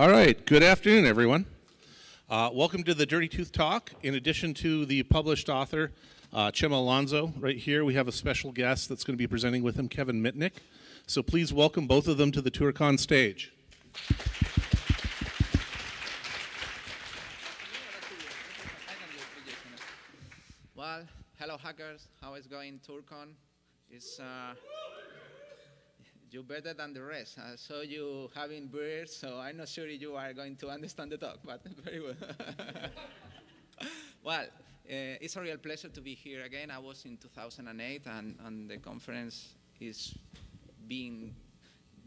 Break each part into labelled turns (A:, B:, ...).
A: All right, good afternoon, everyone. Uh, welcome to the Dirty Tooth Talk. In addition to the published author, uh, Chema Alonso, right here, we have a special guest that's going to be presenting with him, Kevin Mitnick. So please welcome both of them to the TourCon stage.
B: Well, hello hackers. How is going TourCon? It's uh, you better than the rest. I saw you having beers, so I'm not sure you are going to understand the talk, but very well. well, uh, it's a real pleasure to be here again. I was in 2008, and, and the conference is being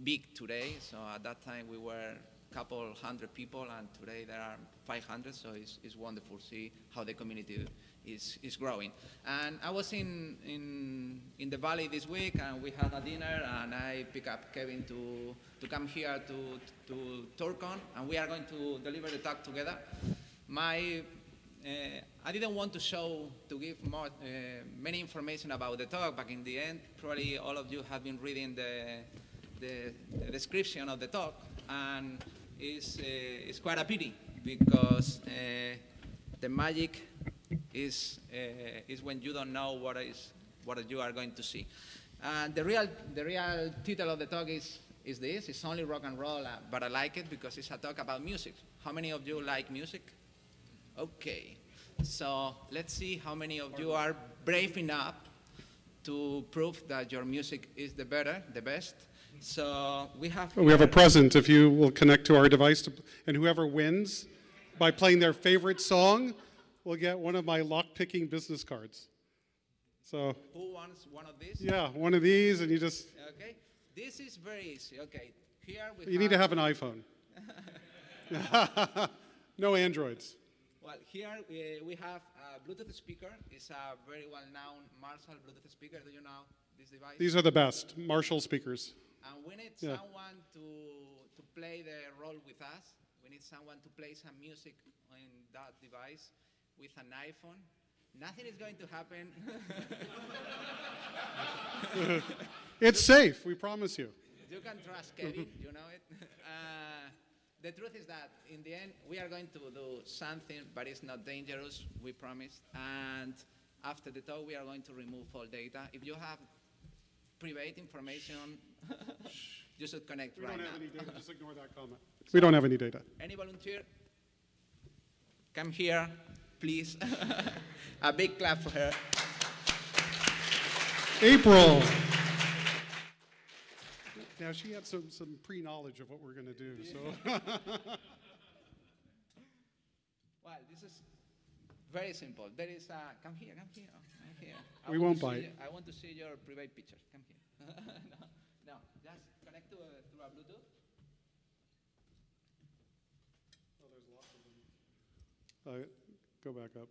B: big today. So at that time we were a couple hundred people, and today there are 500. So it's, it's wonderful to see how the community is, is growing. And I was in, in, in the valley this week and we had a dinner and I picked up Kevin to, to come here to, to TourCon and we are going to deliver the talk together. My, uh, I didn't want to show, to give more, uh, many information about the talk, but in the end, probably all of you have been reading the, the, the description of the talk and it's, uh, it's quite a pity because uh, the magic is, uh, is when you don't know what, is, what you are going to see. And the real, the real title of the talk is, is this. It's only rock and roll, uh, but I like it because it's a talk about music. How many of you like music? Okay. So let's see how many of you are brave enough to prove that your music is the better, the best. So we have.
C: We have a present if you will connect to our device, to, and whoever wins by playing their favorite song will get one of my lock-picking business cards. So.
B: Who wants one of these?
C: Yeah, one of these, and you just.
B: Okay, this is very easy. Okay, here we.
C: You need to have an iPhone. no Androids.
B: Well, here we, we have a Bluetooth speaker. It's a very well-known Marshall Bluetooth speaker. Do you know this device?
C: These are the best Marshall speakers.
B: And we need
C: Yeah.
B: someone to, to play the role with us. We need someone to play some music on that device with an iPhone. Nothing is going to happen.
C: It's safe, we promise you.
B: you can trust Kevin, you know it. Uh, the truth is that in the end, we are going to do something, but it's not dangerous, we promise. And after the talk, we are going to remove all data. If you have private information, you should connect
C: We
B: right
C: don't have
B: now.
C: any data, just ignore that comment. We don't have any data.
B: Any volunteer? Come here, please. A big clap for her.
C: April. Now, she had some, some pre-knowledge of what we're going to do, so.
B: Well, this is very simple. There is a, come here, come here, come here. I
C: We
B: want
C: won't
B: to
C: bite.
B: see- I want to see your private picture. Come here. no, no, just connect to a, through a Bluetooth.
C: Uh, Go back up.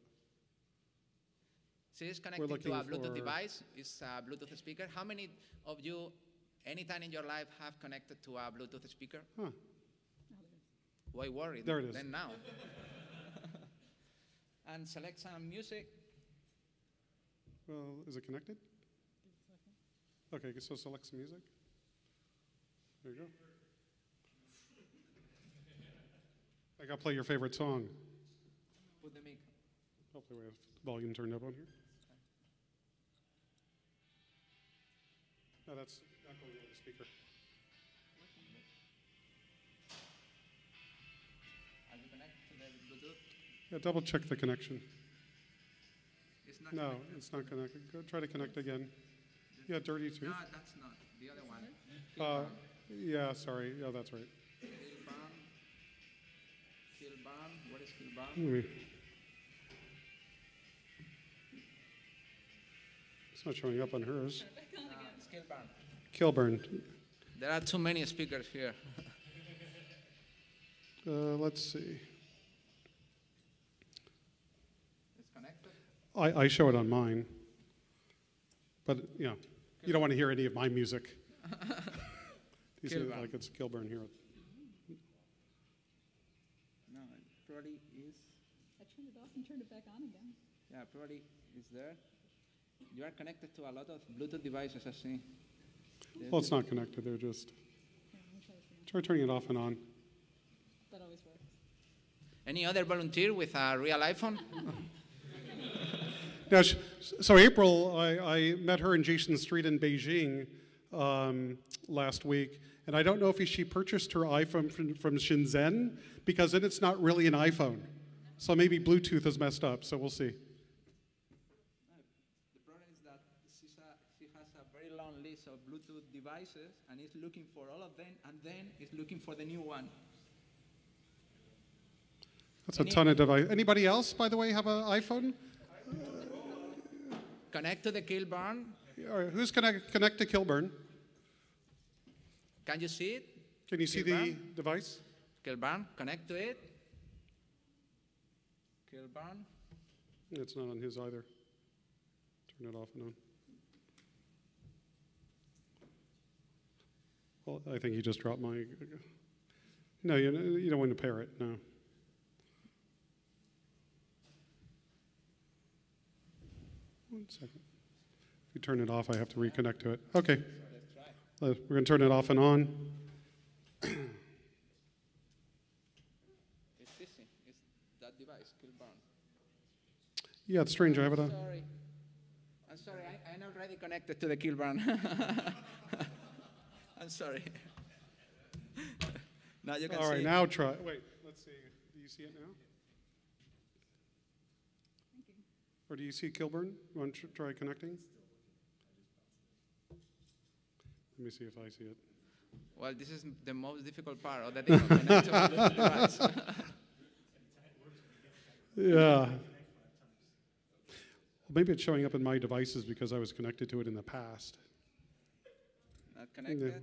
B: So it's connected to a Bluetooth
C: for-
B: device. It's a Bluetooth speaker. How many of you, anytime in your life, have connected to a Bluetooth speaker?
C: Huh.
B: Why worry?
C: There it is.
B: Then now. and select some music.
C: Well, is it connected? Okay, so select some music. There you go. I got to play your favorite song.
B: Put the mic.
C: Hopefully we have volume turned up on here. No, that's not going on the speaker.
B: Are you connected to the
C: Yeah, double check the connection.
B: It's not
C: No,
B: connected.
C: it's not connected. Go try to connect again. Yeah, dirty too.
B: No, that's not. The other one.
C: Uh, yeah, sorry. Yeah, that's right.
B: Kilban. Kilban. What is Kilban?
C: Let It's not showing up on hers.
B: Uh, it's
C: Kilburn.
B: There are too many speakers here.
C: Uh, let's see.
B: it's connected.
C: I, I show it on mine. But, you know, you don't want to hear any of my music. You see,
B: Kilburn.
C: like it's Kilburn here.
B: No, it probably is.
D: I turned it off and turned it back on again.
B: Yeah, probably is there. You are connected to a lot of Bluetooth devices, I see.
C: Well, it's not connected. They're just. Try turning it off and on.
D: That always works.
B: Any other volunteer with a real iPhone?
C: Now, so April, I, I met her in Jason Street in Beijing um, last week, and I don't know if she purchased her iPhone from, from Shenzhen because then it's not really an iPhone. So maybe Bluetooth is messed up. So we'll see.
B: The problem is that she's a, she has a very long list of Bluetooth devices and is looking for all of them and then is looking for the new one.
C: That's a ton of devices. Anybody else, by the way, have an iPhone?
B: Connect to the Kilburn. barn.
C: All right, who's connect, connect to Kilburn?
B: Can you see it?
C: Can you see the device?
B: Kilburn. Connect to it. Kilburn. barn.
C: It's not on his either. Turn it off and on. Well, I think you just dropped my. No, you, you don't want to pair it. No. One second. If you turn it off, I have to reconnect to it. Okay. Uh, We're going to turn it off and on.
B: It's easy. It's that device, kill barn.
C: Yeah, it's strange. I have it on.
B: Sorry. I'm sorry. I, I'm already connected to the kill barn. I'm sorry. now you can
C: All right,
B: see.
C: now try. Wait, let's see. Do you see it now? Or do you see Kilburn? You want to try connecting? Let me see if I see it.
B: Well, this is the most difficult part of the demo. connect to a Bluetooth device.
C: Yeah. Well, maybe it's showing up in my devices because I was connected to it in the past.
B: Not connected.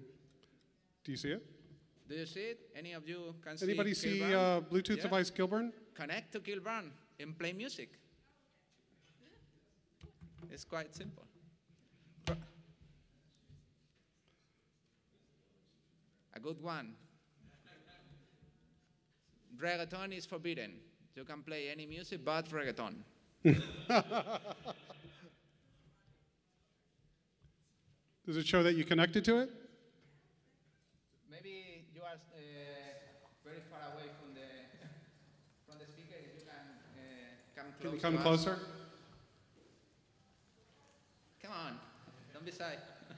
C: Do you see it?
B: Do you see it? Any of you can see
C: Anybody see
B: Kilburn?
C: uh, Bluetooth
B: Yeah.
C: device Kilburn?
B: Connect to Kilburn and play music. It's quite simple. A good one. Reggaeton is forbidden. You can play any music but reggaeton.
C: Does it show that you connected to it?
B: Maybe you are uh, very far away from the from the speaker. If you can uh, come close.
C: Can you
B: to
C: come
B: us.
C: closer?
B: Come on, don't be shy.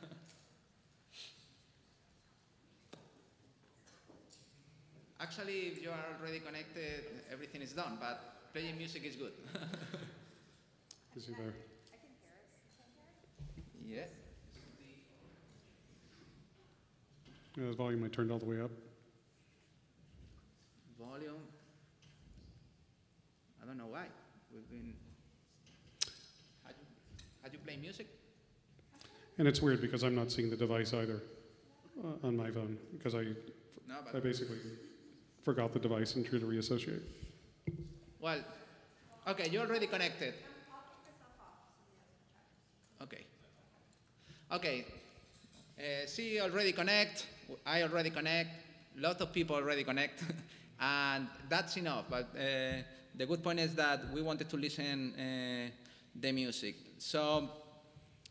B: Actually, if you are already connected, everything is done, but playing music is good.
C: Is he there?
B: yeah.
C: Yeah, his volume I turned all the way up.
B: Volume. I don't know why. We've been. Had you, had you play music?
C: And it's weird because I'm not seeing the device either uh, on my phone because I,
B: No,
C: I basically forgot the device and tried to reassociate.
B: well, okay, you're already connected. Okay. Okay. Uh, see, already connect. I already connect. Lot of people already connect, and that's enough. But uh, the good point is that we wanted to listen uh, the music. So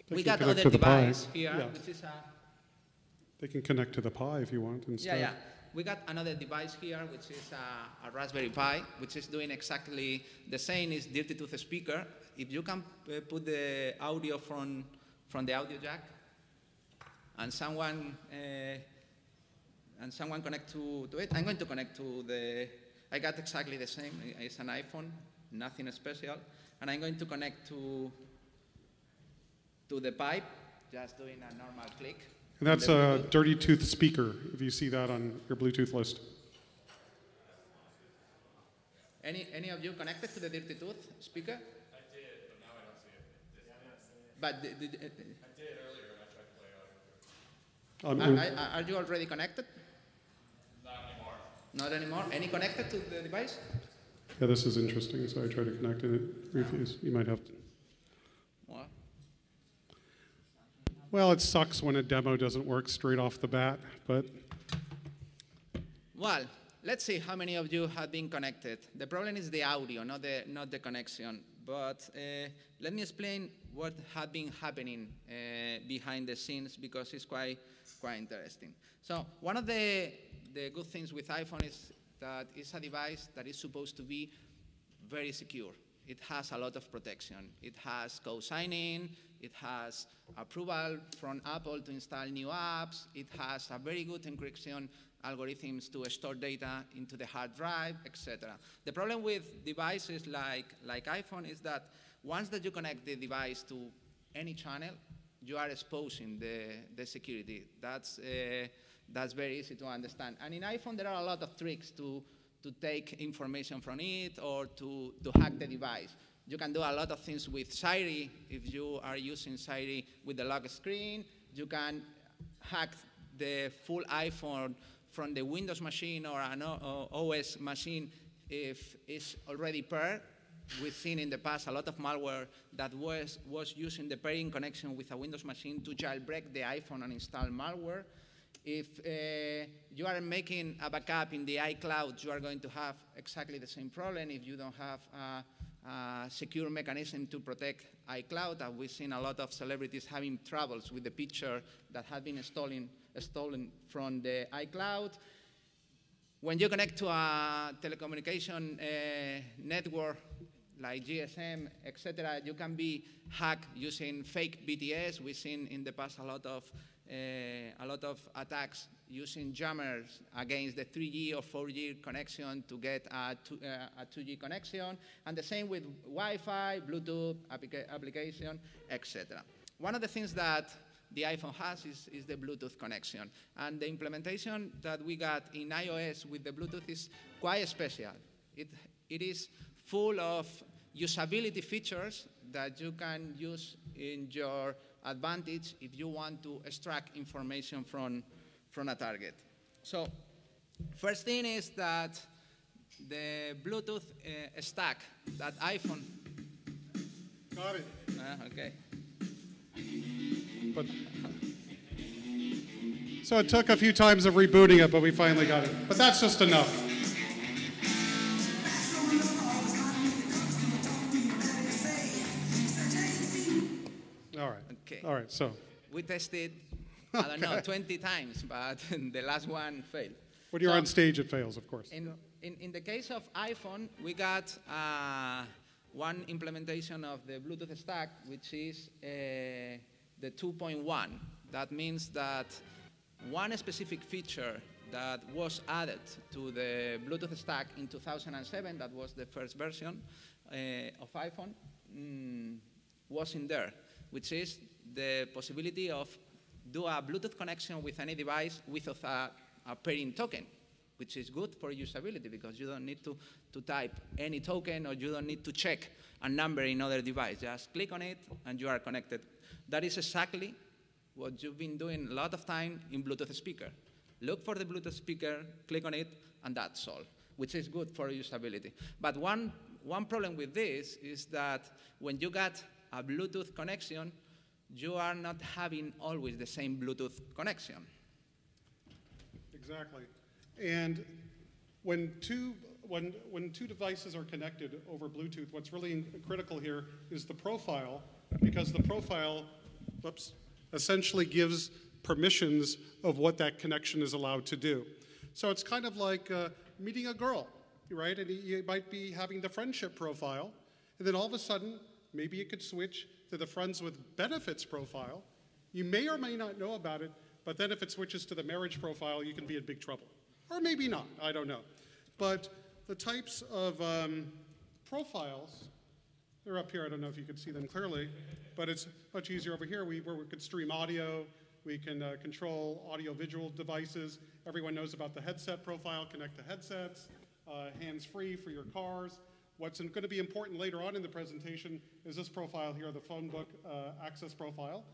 C: They
B: we got other
C: Pi.
B: device here,
C: Yeah.
B: which is a
C: They can connect to the Pi if you want instead.
B: yeah. We got another device here, which is a, a Raspberry Pi, which is doing exactly the same. Is Dirty Tooth speaker. If you can uh, put the audio from from the audio jack, and someone uh, and someone connect to, to it, I'm going to connect to the. I got exactly the same. It's an iPhone, nothing special, and I'm going to connect to to the pipe, just doing a normal click.
C: And that's a Dirty Tooth speaker, if you see that on your Bluetooth list.
B: Any, any of you connected to the Dirty Tooth speaker? I did, but now I don't see it. But did, did,
C: Um,
B: are,
C: and-
B: are, are you already connected? Not anymore. Any connected to the device?
C: yeah, this is interesting, so I tried to connect and it refused. You might have to.
B: Well,
C: Well, it sucks when a demo doesn't work straight off the bat, but
B: well, let's see how many of you have been connected. The problem is the audio, not the, not the connection. But uh, let me explain what had been happening uh, behind the scenes because it's quite, quite interesting. So one of the, the good things with iPhone is that it's a device that is supposed to be very secure. It has a lot of protection. It has co-signing, it has approval from Apple to install new apps, it has a very good encryption algorithms to store data into the hard drive, etc. The problem with devices like, like iPhone is that once that you connect the device to any channel, you are exposing the, the security. That's, uh, that's very easy to understand. And in iPhone, there are a lot of tricks to, to take information from it or to, to hack the device. You can do a lot of things with Siri if you are using Siri with the lock screen. You can hack the full iPhone from the Windows machine or an OS machine if it's already paired. We've seen in the past a lot of malware that was, was using the pairing connection with a Windows machine to jailbreak the iPhone and install malware. If uh, you are making a backup in the iCloud, you are going to have exactly the same problem if you don't have a, a secure mechanism to protect iCloud. We've seen a lot of celebrities having troubles with the picture that had been stolen, stolen from the iCloud. When you connect to a telecommunication uh, network like GSM, etc., you can be hacked using fake BTS. We've seen in the past a lot of a lot of attacks using jammers against the 3G or 4G connection to get a, two, uh, a 2G connection, and the same with Wi-Fi, Bluetooth applica application, etc. One of the things that the iPhone has is, is, the Bluetooth connection, and the implementation that we got in iOS with the Bluetooth is quite special. It, it is full of usability features that you can use in your advantage if you want to extract information from, from a target. So first thing is that the Bluetooth uh, stack that iPhone.
C: Got it.
B: Uh, okay.
C: But so it took a few times of rebooting it, but we finally got it. But that's just enough. All right, so.
B: We tested, I don't know, 20 times, but the last one failed.
C: When you're so on stage, it fails, of course.
B: In, in, in the case of iPhone, we got uh, one implementation of the Bluetooth stack, which is uh, the 2.1. That means that one specific feature that was added to the Bluetooth stack in 2007, that was the first version uh, of iPhone, mm, was in there, which is the possibility of do a Bluetooth connection with any device without a, a pairing token, which is good for usability because you don't need to, to type any token or you don't need to check a number in other device. Just click on it and you are connected. That is exactly what you've been doing a lot of time in Bluetooth speaker. Look for the Bluetooth speaker, click on it, and that's all, which is good for usability. But one, one problem with this is that when you got a Bluetooth connection, you are not having always the same Bluetooth connection.
C: Exactly. And when two, when, when two devices are connected over Bluetooth, what's really critical here is the profile, because the profile whoops, essentially gives permissions of what that connection is allowed to do. So it's kind of like uh, meeting a girl, right? And you might be having the friendship profile, and then all of a sudden, maybe it could switch to the friends with benefits profile. You may or may not know about it, but then if it switches to the marriage profile, you can be in big trouble. Or maybe not, I don't know. But the types of um, profiles, they're up here, I don't know if you can see them clearly, but it's much easier over here we, where we could stream audio, we can uh, control audio-visual devices. Everyone knows about the headset profile, connect to headsets, uh, hands-free for your cars. What's going to be important later on in the presentation is this profile here, the phone book uh, access profile.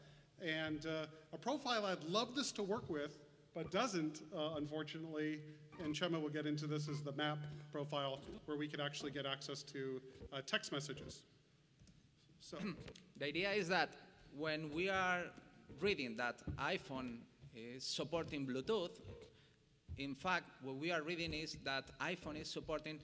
C: And uh, a profile I'd love this to work with, but doesn't, uh, unfortunately, and Chema will get into this, is the map profile, where we can actually get access to uh, text messages. So.
B: the idea is that when we are reading that iPhone is supporting Bluetooth, in fact, what we are reading is that iPhone is supporting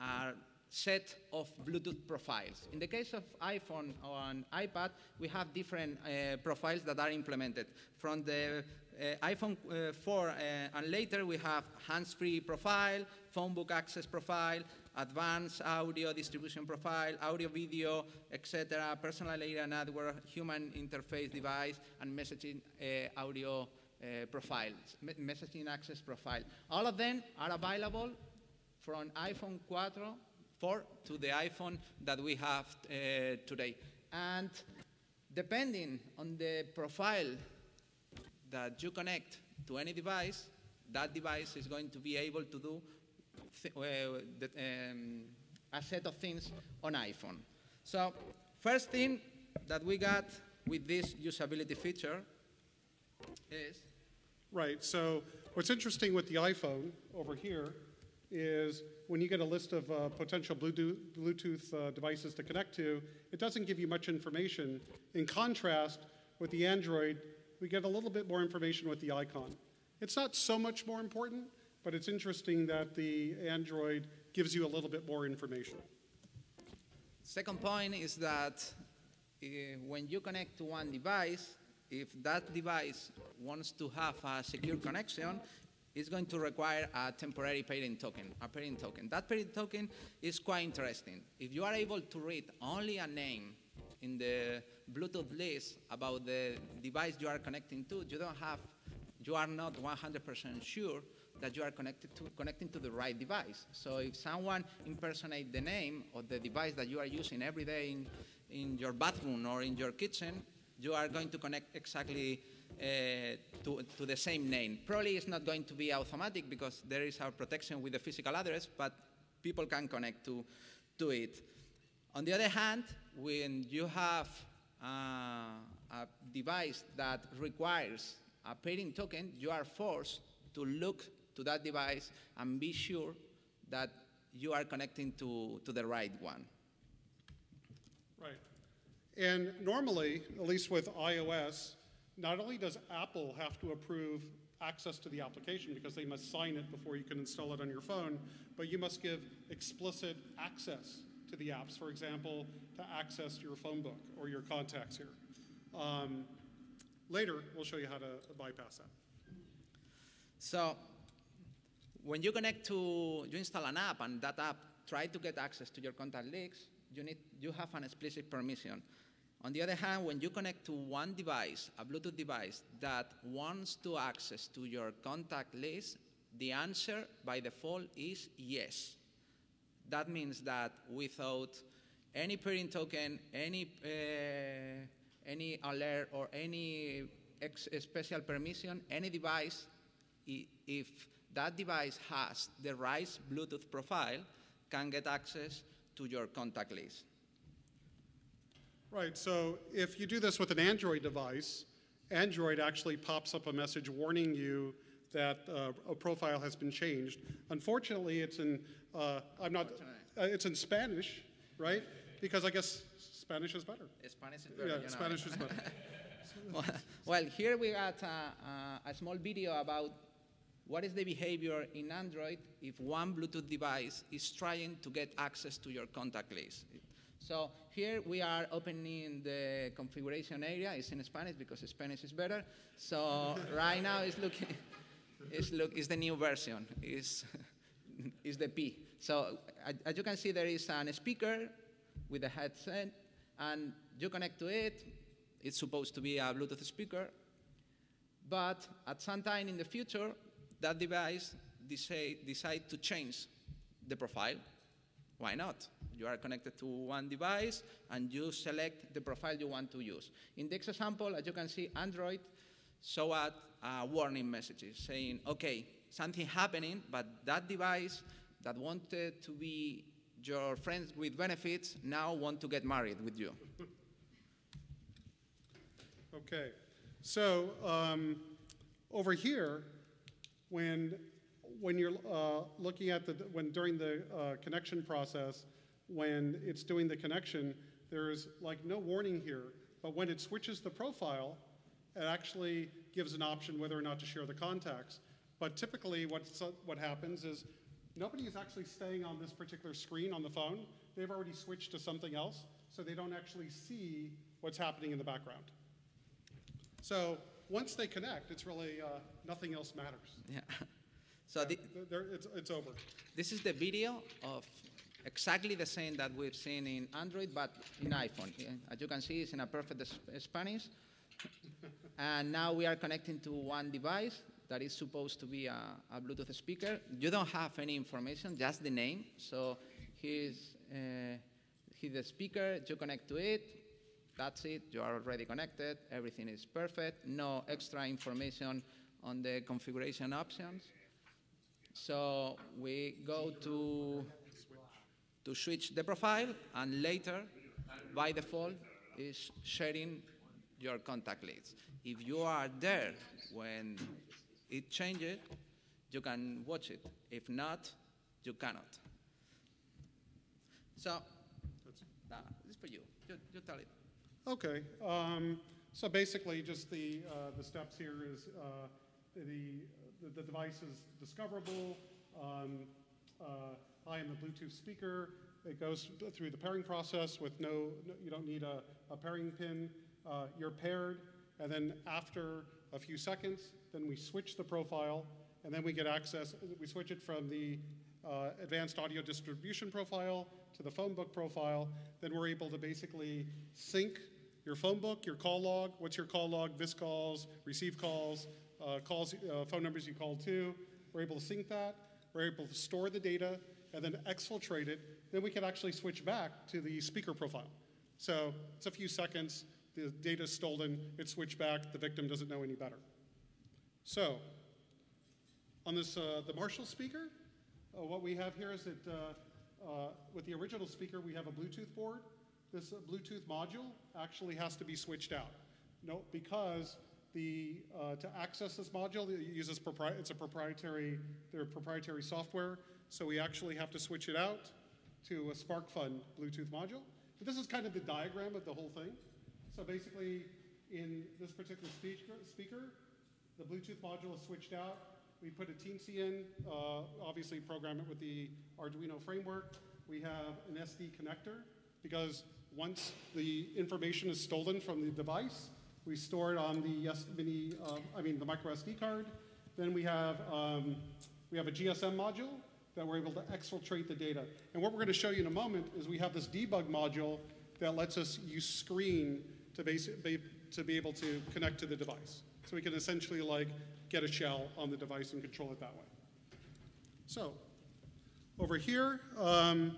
B: our set of Bluetooth profiles. In the case of iPhone or an iPad, we have different uh, profiles that are implemented. From the uh, iPhone uh, 4 uh, and later, we have hands-free profile. phone book access profile, advanced audio distribution profile, audio video, etc., personal area network, human interface device, and messaging uh, audio uh, profiles, messaging access profile. All of them are available from iPhone 4, 4 to the iPhone that we have uh, today. And depending on the profile that you connect to any device, that device is going to be able to do th- uh, the, um, a set of things on iPhone. So, first thing that we got with this usability feature is
C: Right. So what's interesting with the iPhone over here is when you get a list of uh, potential Bluetooth, uh, devices to connect to, it doesn't give you much information. In contrast, with the Android, we get a little bit more information with the icon. It's not so much more important, but it's interesting that the Android gives you a little bit more information.
B: Second point is that uh, when you connect to one device, if that device wants to have a secure connection, it's going to require a temporary pairing token, a pairing token. That pairing token is quite interesting. If you are able to read only a name in the Bluetooth list about the device you are connecting to, you don't have, you are not 100% sure that you are connected to, connecting to the right device. So if someone impersonate the name of the device that you are using every day in, in your bathroom or in your kitchen, you are going to connect exactly to, to the same name. Probably it's not going to be automatic because there is a protection with the physical address, but people can connect to, to it. On the other hand, when you have uh, a device that requires a pairing token, you are forced to look to that device and be sure that you are connecting to, to the right one.
C: Right. And normally, at least with iOS, not only does Apple have to approve access to the application because they must sign it before you can install it on your phone, but you must give explicit access to the apps. For example, to access your phone book or your contacts here. Um, later, we'll show you how to bypass that.
B: So when you connect to, you install an app and that app try to get access to your contact list, you, need, you have an explicit permission. On the other hand, when you connect to one device, a Bluetooth device, that wants to access to your contact list, the answer by default is yes. That means that without any pairing token, any, uh, any alert, or any special permission, any device, if that device has the right Bluetooth profile, can get access to your contact list.
C: Right, so if you do this with an Android device, Android actually pops up a message warning you that uh, a profile has been changed. Unfortunately, it's in, uh, I'm not, uh, it's in Spanish, right? Because I guess Spanish is better.
B: Spanish is better,
C: Yeah,
B: you know.
C: Spanish is better.
B: well, well, here we got a, a, a small video about what is the behavior in Android if one Bluetooth device is trying to get access to your contact list. So here we are opening the configuration area. It's in Spanish because Spanish is better. So right now it's looking, it's look, it's the new version. It's, it's the P. So as- as you can see, there is an speaker with a headset, and you connect to it. It's supposed to be a Bluetooth speaker, but at some time in the future, that device decide, decide to change the profile. Why not? You are connected to one device and you select the profile you want to use. In this example, as you can see, Android show us uh, warning messages saying, okay, something happening, but that device that wanted to be your friends with benefits now want to get married with you.
C: Okay, so um, over here, when when you're uh, looking at the when during the uh, connection process, when it's doing the connection, there's like no warning here. But when it switches the profile, it actually gives an option whether or not to share the contacts. But typically, what's, what happens is nobody is actually staying on this particular screen on the phone. They've already switched to something else, so they don't actually see what's happening in the background. So once they connect, it's really uh, nothing else matters.
B: Yeah. So the,
C: There- it's, it's over.
B: this is the video of exactly the same that we've seen in Android, but in iPhone. As you can see, it's in a perfect Spanish. and now we are connecting to one device that is supposed to be a, a Bluetooth speaker. You don't have any information, just the name. So here's, uh, here's the speaker, you connect to it, that's it, you are already connected, everything is perfect, no extra information on the configuration options. So we go to, to switch the profile, and later, by default, is sharing your contact list. If you are there when it changes, you can watch it. If not, you cannot. So, uh, this is for you. You, you tell it.
C: Okay, um, so basically, just the, uh, the steps here is, uh, the, the device is discoverable. Um, uh, I am the Bluetooth speaker. It goes through the pairing process with no, no- you don't need a, a pairing pin. Uh, you're paired, and then after a few seconds, then we switch the profile, and then we get access, we switch it from the uh, advanced audio distribution profile to the phone book profile. Then we're able to basically sync your phone book, your call log, what's your call log, missed calls, receive calls, uh, calls, uh, phone numbers you call to. We're able to sync that. We're able to store the data and then exfiltrate it. Then we can actually switch back to the speaker profile. So it's a few seconds. The data is stolen. It's switched back. The victim doesn't know any better. So on this, uh, the Marshall speaker, uh, what we have here is that uh, uh, with the original speaker, we have a Bluetooth board. This Bluetooth module actually has to be switched out. No, because the, uh, to access this module, it uses propri- it's a proprietary, their proprietary software. So we actually have to switch it out to a SparkFun Bluetooth module. But this is kind of the diagram of the whole thing. So basically, in this particular speaker, speaker the Bluetooth module is switched out. We put a Teensy in, uh, obviously program it with the Arduino framework. We have an SD connector because once the information is stolen from the device, we store it on the yes, mini, uh, I mean the micro SD card. Then we have um, we have a GSM module that we're able to exfiltrate the data. And what we're going to show you in a moment is we have this debug module that lets us use screen to, be, to be able to connect to the device. So we can essentially like get a shell on the device and control it that way. So over here, um,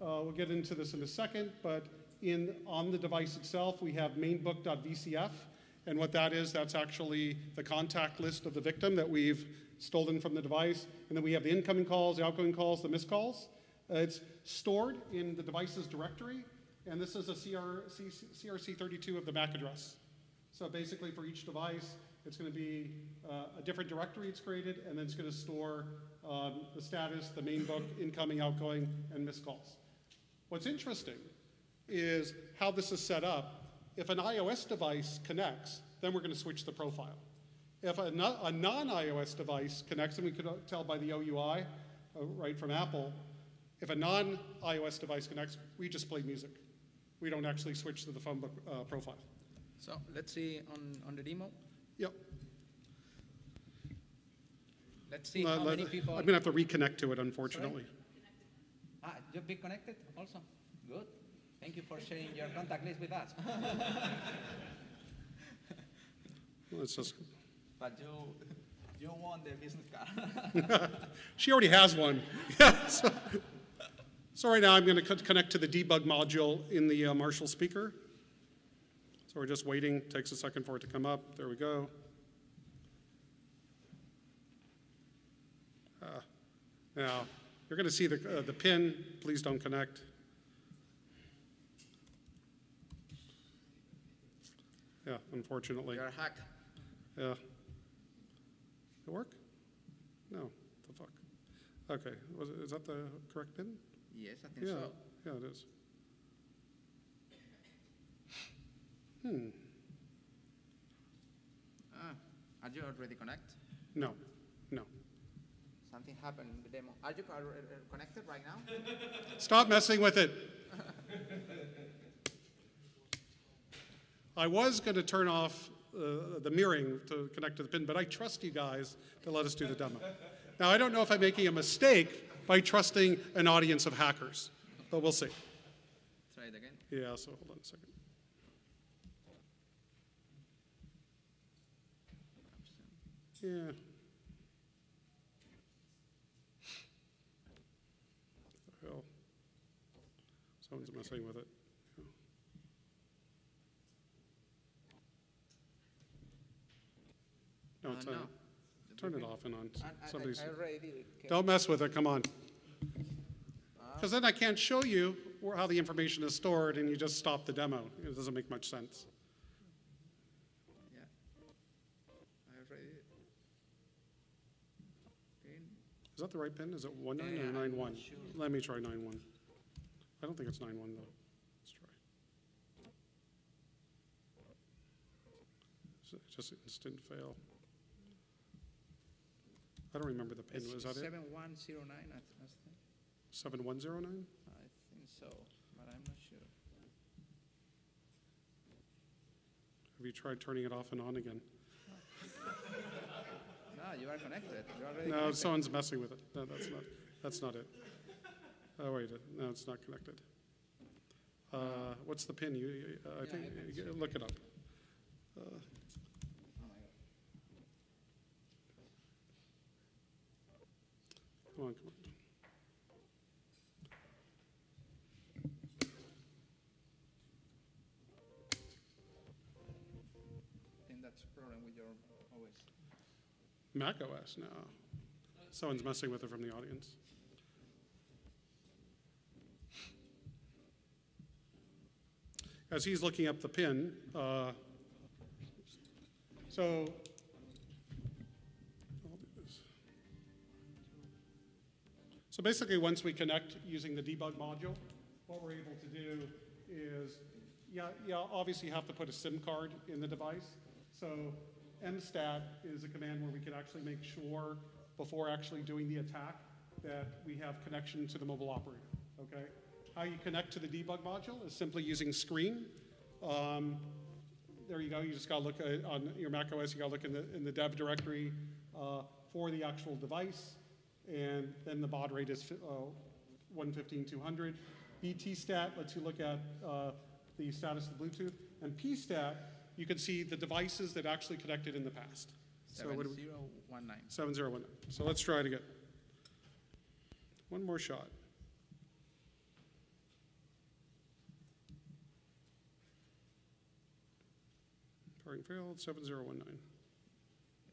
C: uh, we'll get into this in a second, but in, on the device itself, we have mainbook.vcf. And what that is, that's actually the contact list of the victim that we've stolen from the device. And then we have the incoming calls, the outgoing calls, the missed calls. Uh, it's stored in the device's directory, and this is a CR, C, CRC32 of the MAC address. So basically, for each device, it's going to be uh, a different directory it's created, and then it's going to store um, the status, the main book, incoming, outgoing, and missed calls. What's interesting is how this is set up. If an iOS device connects, then we're going to switch the profile. If a, a non-iOS device connects, and we could tell by the OUI, uh, right from Apple, if a non-iOS device connects, we just play music. We don't actually switch to the phone book uh, profile.
B: So let's see on, on the demo.
C: Yep.
B: Let's see
C: Uh,
B: how many people.
C: I'm going to have to reconnect to it, unfortunately.
B: Ah, you've been connected also? Good. Thank you for sharing your contact list with us.
C: Let's just,
B: but you, you want the business card.
C: she already has one. So, so right now I'm going to connect to the debug module in the uh, Marshall speaker. So we're just waiting. Takes a second for it to come up. There we go. Uh, now you're going to see the uh, the pin. Please don't connect. Yeah, unfortunately.
B: You're hacked.
C: Yeah. It work? No. The fuck. Okay. Was it, is that the correct pin?
B: Yes, I think
C: Yeah.
B: so.
C: Yeah, it is. Hmm.
B: Ah, are you already connected?
C: No. No.
B: Something happened in the demo. Are you uh, uh, connected right now?
C: Stop messing with it. I was going to turn off uh, the mirroring to connect to the pin, but I trust you guys to let us do the demo. Now, I don't know if I'm making a mistake by trusting an audience of hackers, but we'll see.
B: Try it again.
C: Yeah, so hold on a second. Yeah. Well, someone's messing with it. No,
B: Uh,
C: it's
B: no.
C: Turn it off and on.
B: I, I,
C: Somebody's.
B: I already did.
C: Don't mess with it, come on. Because then I can't show you where- how the information is stored and you just stop the demo. It doesn't make much sense.
B: Yeah. I already. Pin.
C: Is that the right pin? Is it one nine
B: Yeah,
C: or
B: I'm
C: nine
B: not
C: one?
B: sure.
C: Let me try nine one. I don't think it's nine one though. Let's try. Is it Just instant fail. I don't remember the pin.
B: It's
C: Was that it?
B: 7109, I, th- I think.
C: Seven one zero nine?
B: I think so, but I'm not sure.
C: Have you tried turning it off and on again?
B: No, you are connected. You are already
C: No,
B: connected.
C: someone's messing with it. No, that's not, that's not it. Oh, wait, no, it's not connected. Uh, what's the pin? You, you- uh, I think, you- look it up.
B: Oh my God.
C: Come on, come on. Mac OS, no. Someone's messing with it from the audience. As he's looking up the pin, uh, so So basically, once we connect using the debug module, what we're able to do is, yeah, yeah, obviously you have to put a SIM card in the device. So mstat is a command where we can actually make sure before actually doing the attack that we have connection to the mobile operator, okay? How you connect to the debug module is simply using screen. Um, there you go. You just got to look at, on your Mac OS. You got to look in the in the dev directory uh, for the actual device, and then the baud rate is uh, 115 200. BT stat lets you look at uh, the status of Bluetooth, and PStat you can see the devices that actually connected in the past. So what
B: 7019.
C: 7019. So let's try it again. One more shot. Pairing failed, 7019.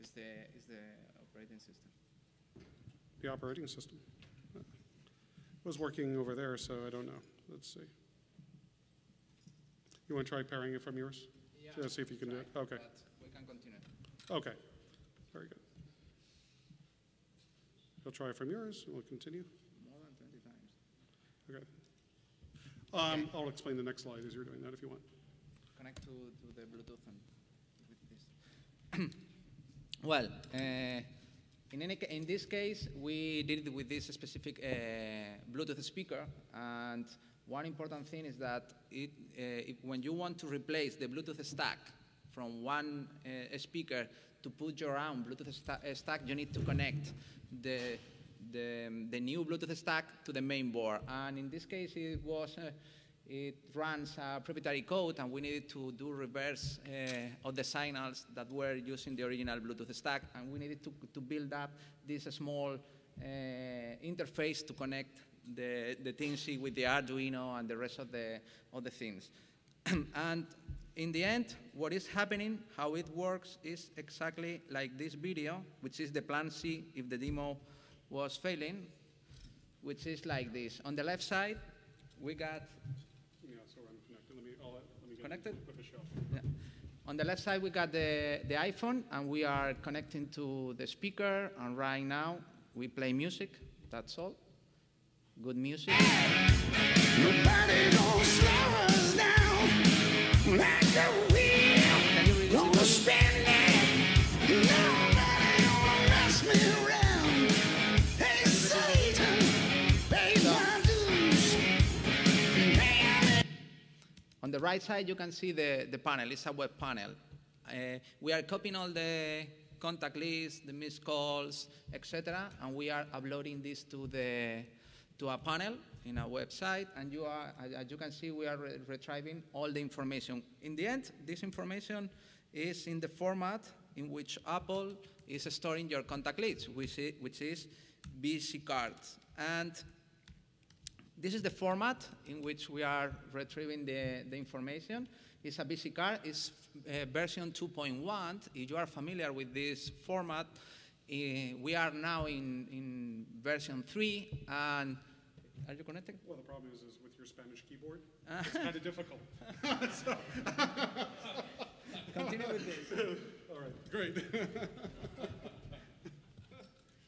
B: Is the, is the operating system.
C: The operating system. It was working over there, so I don't know. Let's see. You want to try pairing it from yours? Yeah, see if you can do it. Okay.
B: We can continue.
C: Okay. Very good. You'll try it from yours, and we'll continue.
B: More than 20 times.
C: Okay. Um, I'll explain the next slide as you're doing that if you want.
B: Connect to, to the Bluetooth and with this. well, uh, in, any, in this case, we did it with this specific uh, Bluetooth speaker. And one important thing is that it, uh, if, when you want to replace the Bluetooth stack from one uh, speaker to put your own Bluetooth sta- stack, you need to connect the, the, the new Bluetooth stack to the main board. And in this case, it was it runs a proprietary code, and we needed to do reverse uh, of the signals that were using the original Bluetooth stack, and we needed to, to build up this small uh, interface to connect the, the with the Arduino and the rest of the, of the things. and in the end, what is happening, how it works, is exactly like this video, which is the plan C if the demo was failing, which is like this. On the left side, we got
C: Yeah, so I'm connected. Let me, I'll, let let me get
B: Connected?
C: with the show.
B: Yeah. On the left side, we got the, the iPhone, and we are connecting to the speaker. And right now, we play music. That's all. Good music.
E: Nobody gonna slow us down like the wheel
B: Can you read the right side, you can see the, the panel. It's a web panel. Uh, we are copying all the contact lists, the missed calls, etc. And we are uploading this to the to a panel in our website, and you are, as- as you can see, we are re- retrieving all the information. In the end, this information is in the format in which Apple is storing your contact lists, which is, which is BC cards. And this is the format in which we are retrieving the, the information. It's a BC card. It's uh, version 2.1. If you are familiar with this format, uh, we are now in, in version 3. And are you connected?
C: Well, the problem is, is with your Spanish keyboard, it's kind of difficult.
B: Continue with this.
C: All right, great.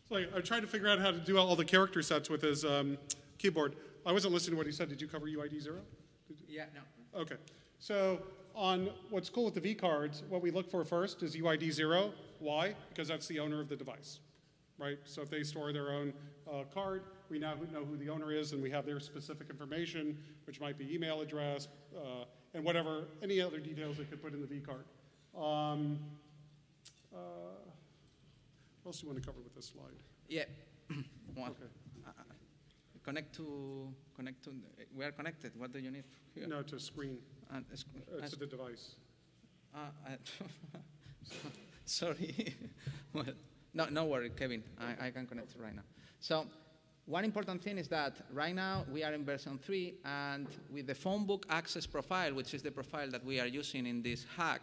C: so I, I'm trying to figure out how to do all the character sets with his um, keyboard. I wasn't listening to what he said. Did you cover UID zero?
B: Yeah, no.
C: Okay. So on what's cool with the V cards, what we look for first is UID zero. Why? Because that's the owner of the device, right? So if they store their own uh, card, we now know who the owner is, and we have their specific information, which might be email address uh, and whatever any other details they could put in the V card. Um, uh, what else do you want to cover with this slide?
B: Yeah. One.
C: Okay.
B: Uh, uh, connect to, connect to, we are connected. What do you need here?
C: No, to screen.
B: Uh, sc-
C: Uh,
B: uh,
C: to the device.
B: Uh, sorry. well, no, no worry, Kevin. I, I can connect right now. So, one important thing is that right now we are in version 3, and with the phone book access profile, which is the profile that we are using in this hack,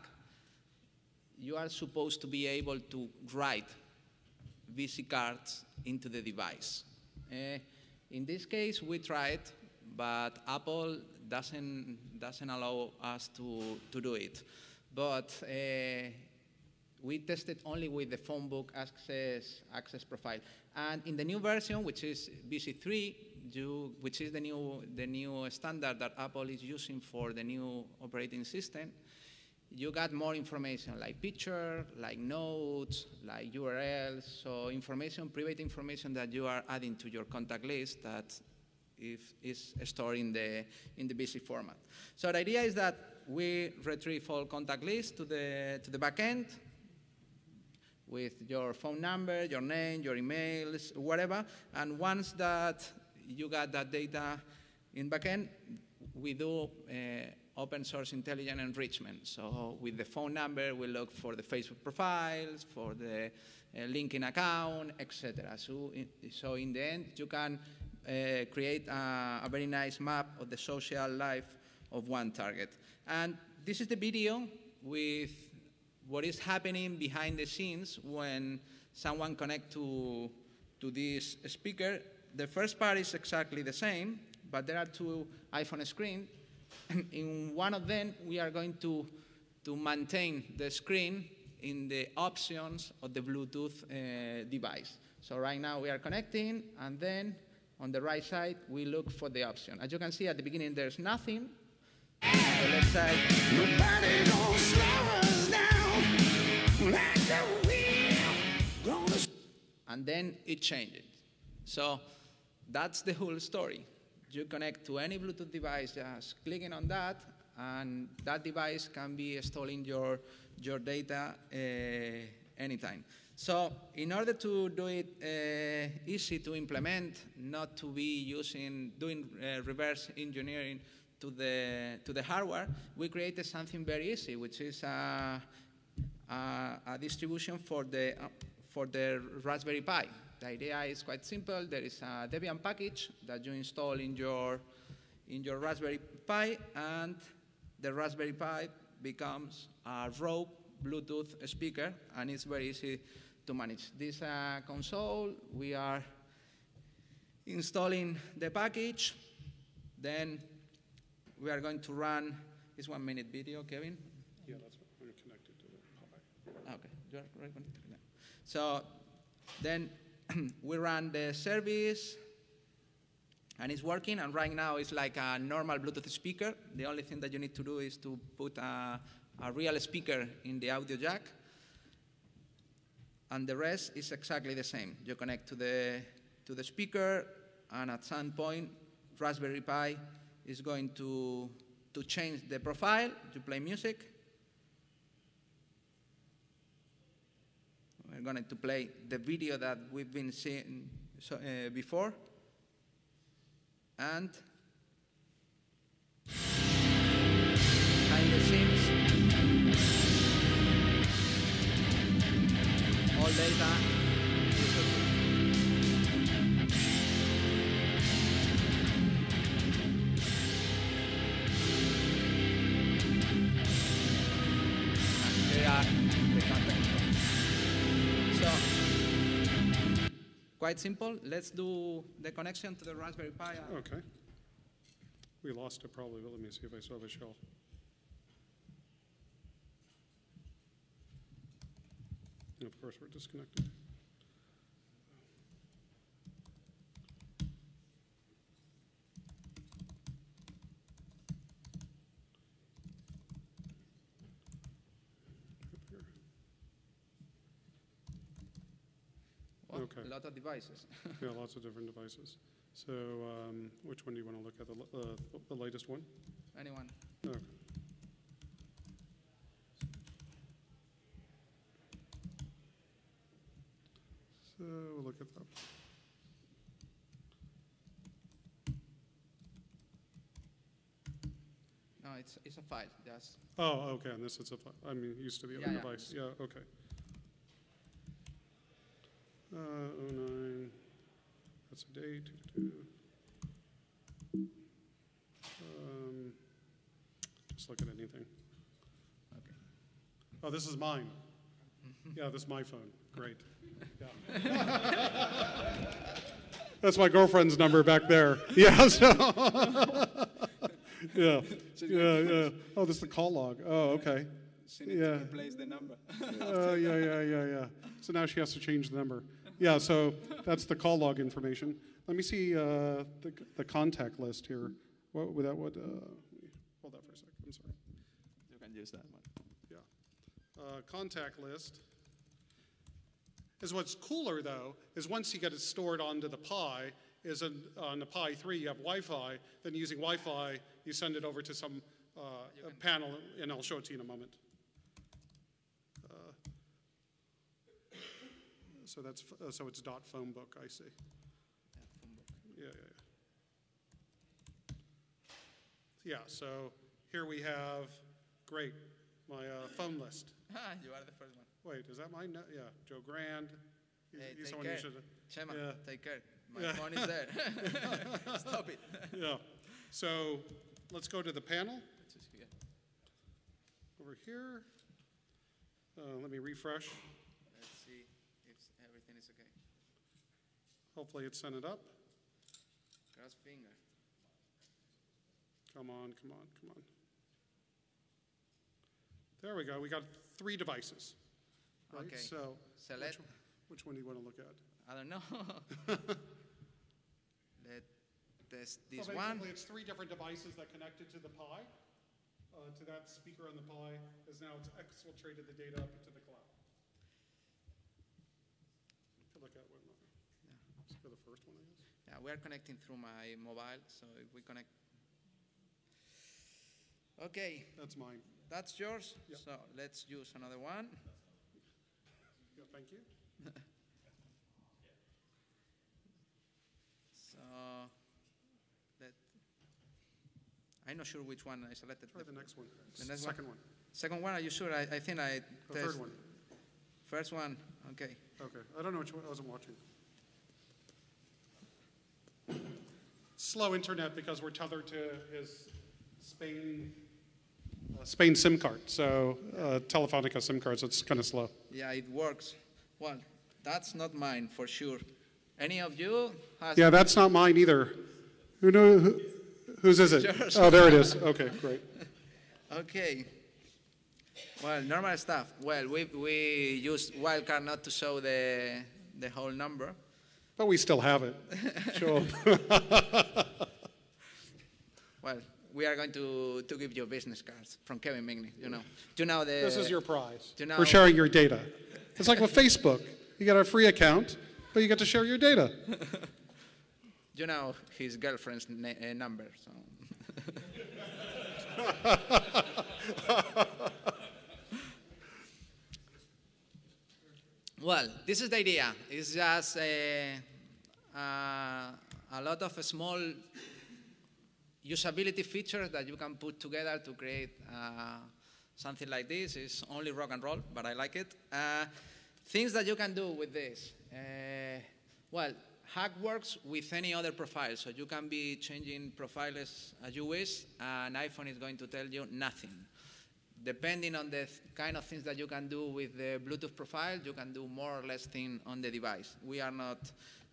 B: you are supposed to be able to write VC cards into the device. Eh, in this case, we tried, but Apple doesn't, doesn't allow us to, to do it. But eh, we tested only with the phone book access, access profile. And in the new version, which is BC3, you, which is the new, the new standard that Apple is using for the new operating system, you got more information like picture, like notes, like URLs, so information, private information that you are adding to your contact list that if is stored in the in the BC format. So the idea is that we retrieve all contact lists to the to the backend with your phone number, your name, your emails, whatever, and once that you got that data in backend, we do uh, open source intelligent enrichment. So with the phone number, we look for the Facebook profiles, for the uh, LinkedIn account, etc. So, in- so in the end, you can uh, create a, a very nice map of the social life of one target. And this is the video with what is happening behind the scenes when someone connect to, to this speaker. The first part is exactly the same, but there are two iPhone screens. In one of them, we are going to, to maintain the screen in the options of the Bluetooth uh, device. So right now we are connecting, and then on the right side, we look for the option. As you can see at the beginning, there's nothing. On the left side,
E: Nobody gonna slow us down like the wind
B: and then it changed. So that's the whole story. You connect to any Bluetooth device, just clicking on that, and that device can be storing your, your data uh, anytime. So in order to do it uh, easy to implement, not to be using, doing uh, reverse engineering to the, to the hardware, we created something very easy, which is a, a, a distribution for the, for the Raspberry Pi. The idea is quite simple. There is a Debian package that you install in your, in your Raspberry Pi, and the Raspberry Pi becomes a raw Bluetooth speaker, and it's very easy to manage. This uh, console, we are installing the package, then we are going to run this one minute video, Kevin.
C: Yeah, that's what we're connected to the Pi.
B: Okay, you are right connected. So then we run the service and it's working and right now it's like a normal Bluetooth speaker. The only thing that you need to do is to put a, a real speaker in the audio jack and the rest is exactly the same. You connect to the, to the speaker and at some point Raspberry Pi is going to, to change the profile, you play music, We're going to play the video that we've been seeing so, uh, before. And behind the scenes, all data quite simple. Let's do the connection to the Raspberry Pi.
C: Okay. We lost it probably, but let me see if I still have a shell. And of course, we're disconnected. Up here. Okay.
B: A lot of devices.
C: Yeah, lots of different devices. So, um, which one do you want to look at? The, l- uh, the latest one?
B: Anyone?
C: Okay. So we'll look at that.
B: No, it's, it's a file. Just
C: Oh, okay, and this is a, fi- I'm used to be other
B: Yeah, yeah.
C: device. Yeah, okay. Uh, oh nine, that's a date. Um, Just look at anything.
B: okay.
C: Oh, this is mine. Yeah, this is my phone. Great. Yeah. That's my girlfriend's number back there. Yeah, so. Yeah, yeah, yeah. Oh, this is the call log. Oh, okay. Yeah.
B: replace the number.
C: Uh, yeah, yeah, yeah, yeah. So now she has to change the number. Yeah, so that's the call log information. Let me see uh, the, the contact list here. What would that would? Uh, hold that for a second. I'm sorry.
F: You can use that one.
C: Yeah. Uh, contact list. Is what's cooler though is once you get it stored onto the Pi, is an, on the Pi 3 you have Wi-Fi. Then using Wi-Fi you send it over to some uh, panel, and I'll show it to you in a moment. So that's uh, so it's dot phone book. I see. Yeah, yeah, yeah. Yeah. So here we have, great, my uh, phone list.
B: Ah, you are the first one.
C: Wait, is that mine? No, yeah, Joe Grand. He's,
B: Hey,
C: he's
B: take
C: someone
B: care.
C: you should.
B: Chema,
C: Yeah.
B: take care. My
C: Yeah.
B: phone is there. Stop it.
C: Yeah. So let's go to the panel
B: Which is here.
C: over here. Uh, let me refresh.
B: Let's everything is okay.
C: Hopefully it sent it up.
B: Cross finger.
C: Come on, come on, come on. There we go. We got three devices. Right?
B: Okay.
C: So
B: Select.
C: Which, which one do you want to look at?
B: I don't know. Let test this
C: so
B: one.
C: basically, it's three different devices that connected to the Pi. Uh, to that speaker on the Pi, is now it's exfiltrated the data up into the cloud. Could look at one. Let's go to the first one, I guess.
B: Yeah, we are connecting through my mobile, so if we connect. Okay,
C: That's mine.
B: that's yours.
C: Yep.
B: So let's use another one.
C: Yeah, thank you.
B: So let. I'm not sure which one I selected.
C: Try the next one.
B: The next one?
C: Second one.
B: Second one, are you sure? I, I think I.
C: The
B: test-
C: third one.
B: First one, okay.
C: Okay. I don't know which one. I wasn't watching. Slow internet because we're tethered to his Spain. Uh, Spain SIM card. So uh, Telefonica SIM cards. It's kind of slow.
B: Yeah, it works. Well, that's not mine for sure. Any of you has
C: Yeah, that's not mine either. Who know who, whose is it?
B: Yours.
C: Oh, there it is. Okay, great.
B: Okay. Well, normal stuff. Well, we, we use wildcard not to show the, the whole number.
C: But we still have it. Up.
B: Well, we are going to, to give you business cards from Kevin Migney, you know. You know the...
C: this is your prize
B: Do you know-
C: for sharing your data. It's like with Facebook. You get a free account, but you get to share your data.
B: You know his girlfriend's uh, number, so... Well, this is the idea. It's just a, uh, a lot of small usability features that you can put together to create uh, something like this. It's only rock and roll, but I like it. Uh, things that you can do with this. Uh, well, Hack works with any other profile, so you can be changing profiles as you wish, and iPhone is going to tell you nothing. Depending on the th- kind of things that you can do with the Bluetooth profile, you can do more or less thing on the device. We are not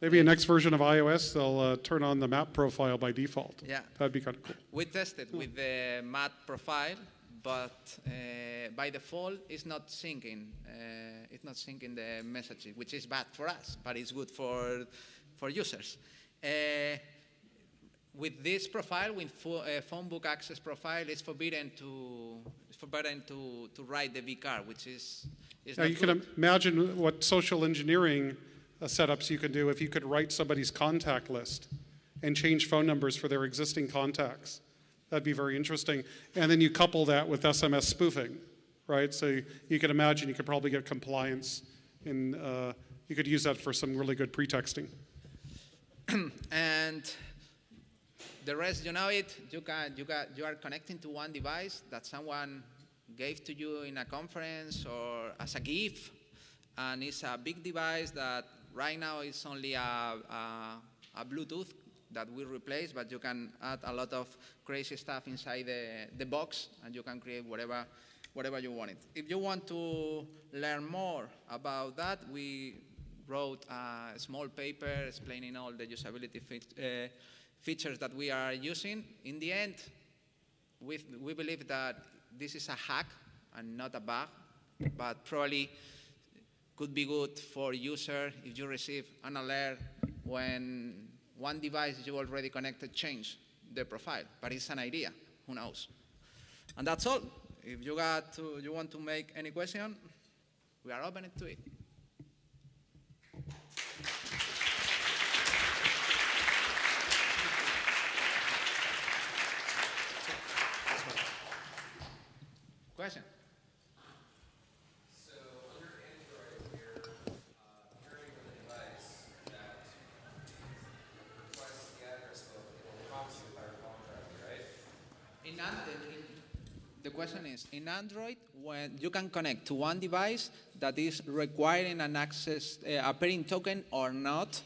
C: Maybe a next version of iOS, they'll uh, turn on the map profile by default.
B: Yeah.
C: That'd be kind of cool.
B: We tested with the map profile, but uh, by default, it's not syncing. Uh, it's not syncing the messages, which is bad for us, but it's good for for users. Uh, with this profile, with pho- uh, phone book access profile, it's forbidden to it's forbidden to, to write the vCard, which is is
C: Now
B: not
C: you can imagine what social engineering setups you could do if you could write somebody's contact list and change phone numbers for their existing contacts. That'd be very interesting. And then you couple that with SMS spoofing, right? So you, could imagine you could probably get compliance, and uh, you could use that for some really good pretexting.
B: and the rest you know it you can you got you are connecting to one device that someone gave to you in a conference or as a gift and it's a big device that right now it's only a, a, a bluetooth that we replace but you can add a lot of crazy stuff inside the, the box and you can create whatever whatever you want it if you want to learn more about that we wrote a small paper explaining all the usability uh, features that we are using. In the end, we, we believe that this is a hack and not a bug, but probably could be good for user if you receive an alert when one device you already connected change the profile. But it's an idea. Who knows? And that's all. If you got to, you want to make any question, we are open to it. Question?
G: So under Android, you're uh, pairing with a device that requests the address book. It will prompt you if I recall correctly, right?
B: In Android, the question is, in Android, when you can connect to one device that is requiring an access, uh, a pairing token or not,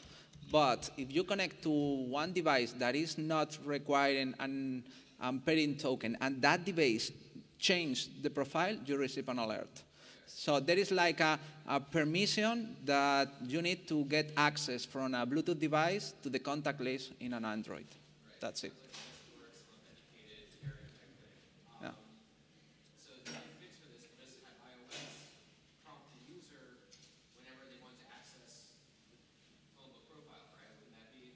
B: but if you connect to one device that is not requiring an um, pairing token and that device changes the profile, you receive an alert. So there is like a, a permission that you need to get access from a Bluetooth device to the contact list in an Android. That's it. Yeah.
G: So the fix for this will just have iOS prompt the user whenever they want to access the phone book profile, right? Wouldn't that be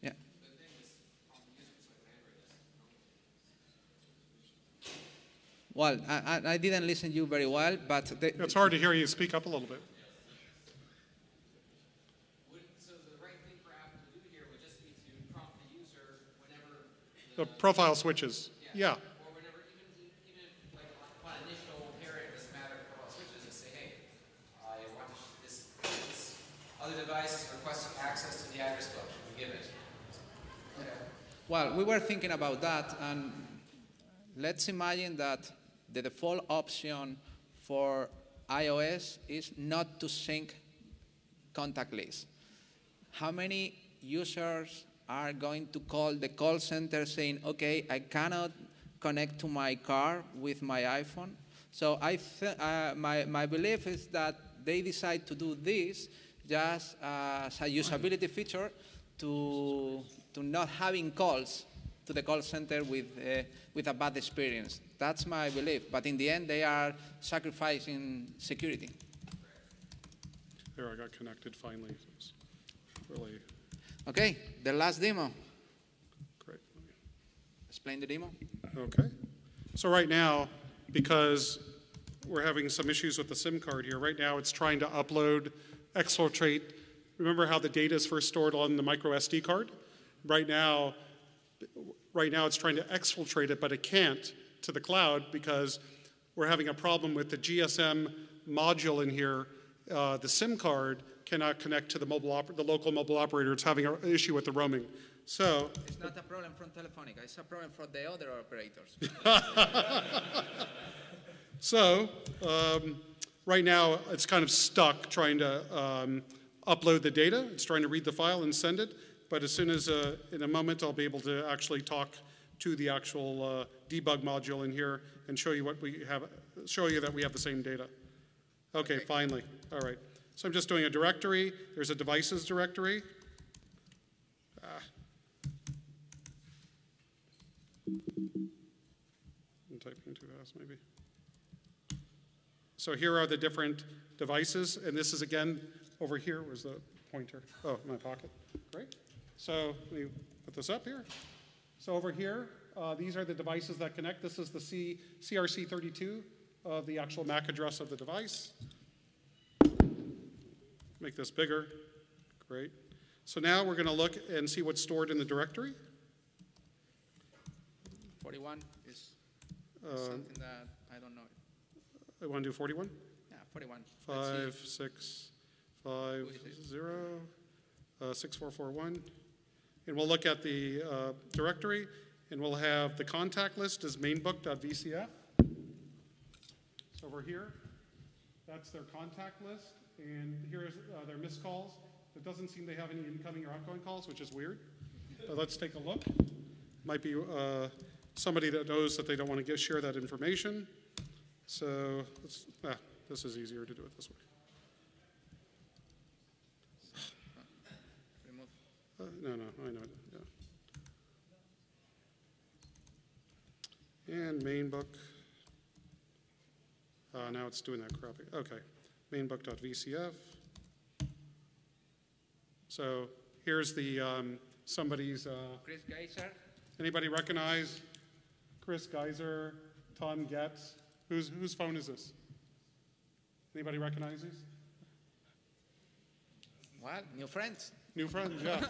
B: Yeah.
G: the thing is prompt the user just like Android does?
B: Well, I, I- I didn't listen to you very well, but the,
C: It's hard to hear you speak up a little bit.
G: The right thing for Apple to do here would just be to prompt the user whenever
C: The profile switches. Yeah.
G: or whenever even even if like upon initial pairing, it doesn't matter if profile switches, just say, hey, I want this this other device is requesting access to the address book. Should we give it?
B: well, we were thinking about that, and let's imagine that the default option for iOS is not to sync contact list. How many users are going to call the call center saying, okay, I cannot connect to my car with my iPhone? So I uh, my, my belief is that they decide to do this just as a usability feature to, to not having calls to the call center with, uh, with a bad experience. That's my belief. But in the end, they are sacrificing security.
C: There, I got connected finally. It was really
B: Okay, the last demo.
C: great.
B: Explain the demo.
C: Okay. So right now, because we're having some issues with the SIM card here, right now it's trying to upload, exfiltrate. Remember how the data is first stored on the micro SD card? Right now, right now it's trying to exfiltrate it, but it can't to the cloud because we're having a problem with the GSM module in here uh, the SIM card cannot connect to the mobile the local mobile operator. It's having an issue with the roaming. So
B: It's not a problem from Telefonica, it's a problem for the other operators.
C: So, um, right now, it's kind of stuck trying to um, upload the data. It's trying to read the file and send it. But as soon as, uh, in a moment, I'll be able to actually talk to the actual uh, debug module in here and show you what we have, show you that we have the same data. Okay, finally. All right. So I'm just doing a directory. There's a devices directory. Ah. I'm typing too fast, maybe. So here are the different devices, and this is again over here. Where's the pointer? Oh, my pocket. Great. So let me put this up here. So over here, uh, these are the devices that connect. This is the C, CRC32 of the actual MAC address of the device. Make this bigger. Great. So now we're going to look and see what's stored in the directory.
B: 41 is
C: Uh,
B: something that I don't know.
C: I want to do 41?
B: Yeah, 41. Let's see.
C: Five, six, five,
B: Who is it?
C: zero, uh, six, four, four, one. And we'll look at the uh, directory, and we'll have the contact list as mainbook.vcf. So over here, that's their contact list, and here's uh, their missed calls. It doesn't seem they have any incoming or outgoing calls, which is weird. But let's take a look. Might be uh, somebody that knows that they don't want to give, share that information. So ah, this is easier to do it this way.
B: Remove.
C: Uh, no, no, I know. Yeah. And main book. Uh, now it's doing that crappy. Okay, mainbook.vcf. So here's the um, somebody's. Uh,
B: Chris Geiser,
C: anybody recognize Chris Geyser, Tom Getz? Whose whose phone is this? Anybody recognize these?
B: well, new friends.
C: New friends, yeah.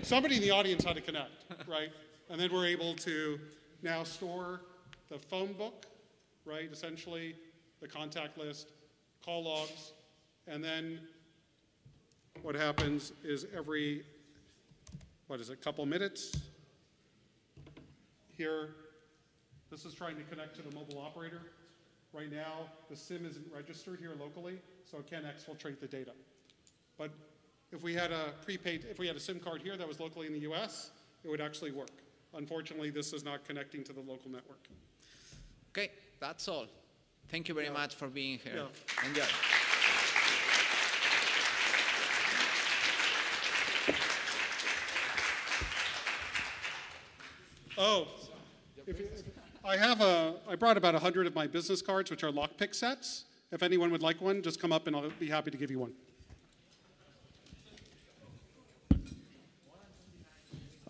C: Somebody in the audience had to connect, right? And then we're able to now store the phone book, right? Essentially, the contact list, call logs, and then what happens is every, what is it, couple minutes? Here, this is trying to connect to the mobile operator. Right now, the SIM isn't registered here locally, so it can't exfiltrate the data. But if we had a prepaid, if we had a SIM card here that was locally in the US, it would actually work. Unfortunately, this is not connecting to the local network.
B: Okay, that's all. Thank you very much for being here.
C: Yeah.
B: Enjoy.
C: Oh, if I have a, I brought about 100 of my business cards, which are lockpick sets. If anyone would like one, just come up and I'll be happy to give you one.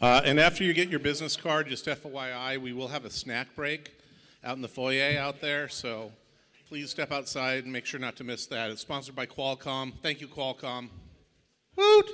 A: Uh, and after you get your business card, just FYI, we will have a snack break out in the foyer out there. So please step outside and make sure not to miss that. It's sponsored by Qualcomm. Thank you, Qualcomm. Woot!